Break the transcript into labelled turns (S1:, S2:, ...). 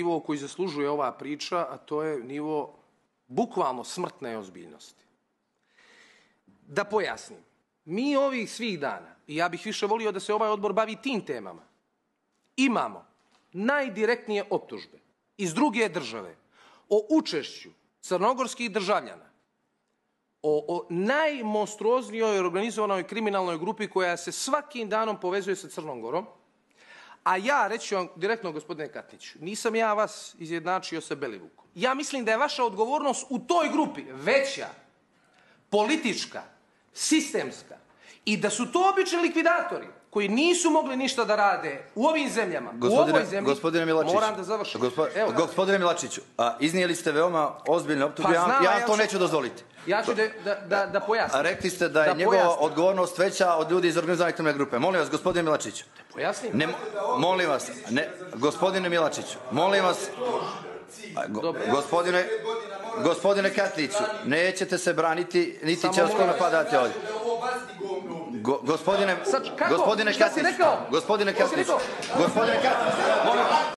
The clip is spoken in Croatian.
S1: nivo koji zaslužuje ova priča, a to je nivo bukvalno smrtne ozbiljnosti. Da pojasnim, mi ovih svih dana, i ja bih više volio da se ovaj odbor bavi tim temama, imamo najdirektnije optužbe iz druge države o učešću crnogorskih državljana, o, o najmonstruoznijoj organizovanoj kriminalnoj grupi koja se svakim danom povezuje sa Crnom Gorom, a ja, reći vam direktno, gospodine Katniću, nisam ja vas izjednačio sa Belivukom. Ja mislim da je vaša odgovornost u toj grupi veća, politička, sistemska i da su to obični likvidatori koji nisu mogli ništa da rade u ovim zemljama, u ovoj zemlji,
S2: gospodine Milačiću,
S1: moram da završim.
S2: Gospo,
S1: Evo,
S2: gospodine Milačiću, a, iznijeli ste veoma ozbiljne optužbe,
S1: Pa
S2: ja, ja to
S1: ću-
S2: neću dozvoliti.
S1: Ja ću da, da, da, da pojasnim.
S2: A rekli ste da je
S1: Da
S2: njegova
S1: pojasnim.
S2: odgovornost veća od ljudi iz organizovane grupe. Molim vas, gospodine Milačiću.
S1: Pojasnim?
S2: Ne, mo- molim vas, ne, gospodine Milačiću, molim vas, go- gospodine, gospodine Katliću, nećete se braniti, niti
S1: Samo
S2: će vas ko napadati ovdje. Go, gospodine,
S1: Sad, kako?
S2: gospodine
S1: rekao?
S2: gospodine
S1: rekao?
S2: gospodine Katlić, molim